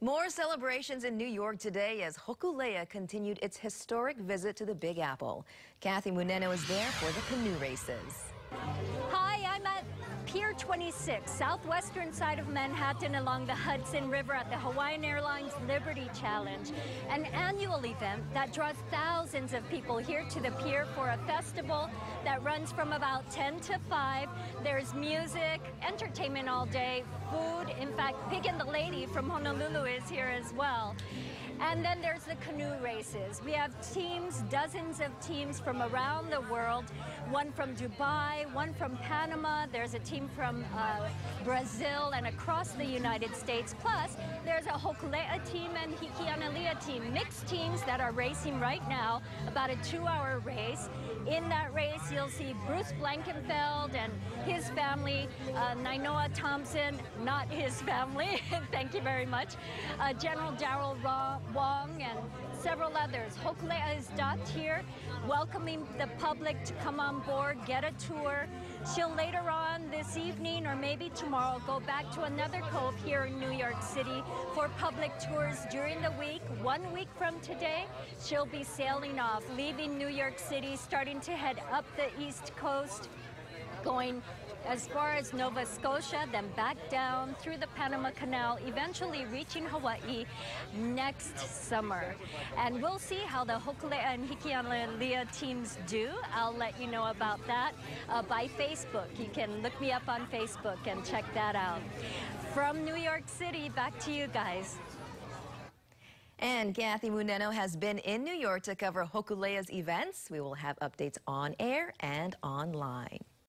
More celebrations in New York today as Hokulea continued its historic visit to the Big Apple. Kathy Muneno is there for the canoe races. Hi, Pier 26, southwestern side of Manhattan along the Hudson River at the Hawaiian Airlines Liberty Challenge, an annual event that draws thousands of people here to the pier for a festival that runs from about 10 to 5. There's music, entertainment all day, food. In fact, Pig and the Lady from Honolulu is here as well. And then there's the canoe races. We have teams, dozens of teams from around the world, one from Dubai, one from Panama, there's a team from uh, Brazil and across the United States. Plus, there's a Hokulea team and Hikianalia team, mixed teams that are racing right now, about a two-hour race. In that race, you'll see Bruce Blankenfeld and his family, uh, Nainoa Thompson, not his family, thank you very much, uh, General Darryll Wong, and several others. Hokulea is docked here, welcoming the public to come on board, get a tour. She'll later on this evening or maybe tomorrow go back to another cove here in New York City for public tours during the week. One week from today, she'll be sailing off, leaving New York City, starting to head up the East Coast, going as far as Nova Scotia, then back down through the Panama Canal, eventually reaching Hawaii next summer. And we'll see how the Hokulea and Hikianalia teams do. I'll let you know about that uh, by Facebook. You can look me up on Facebook and check that out. From New York City, back to you guys. And Kathy Muneno has been in New York to cover Hokulea's events. We will have updates on air and online.